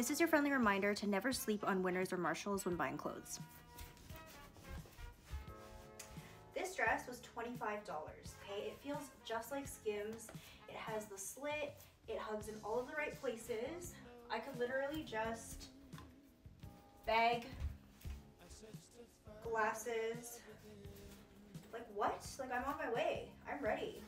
This is your friendly reminder to never sleep on Winners or Marshalls when buying clothes. This dress was $25, okay? It feels just like Skims. It has the slit, it hugs in all of the right places. I could literally just bag, glasses, like what? Like I'm on my way. I'm ready.